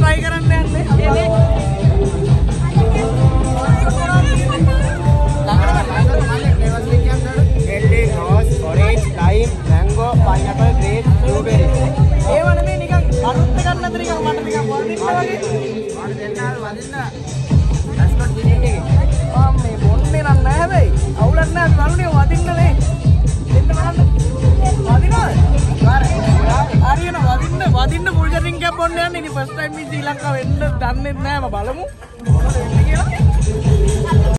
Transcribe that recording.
Try करा ಅನುತ್ತಗನ್ನದ್ರಿಗೆ ಮಾಡಿದ್ರೆ ಮಾಡಿದ್ರೆ ಅಷ್ಟೊಂದು අදින්න මුල්ගරින් කැපොන්න යන්න. ඉනි ෆස්ට් ටයිම් මේ ශ්‍රී ලංකාව එන්න දන්නේ නැහැ. මම බලමු. මොකද වෙන්නේ කියලා.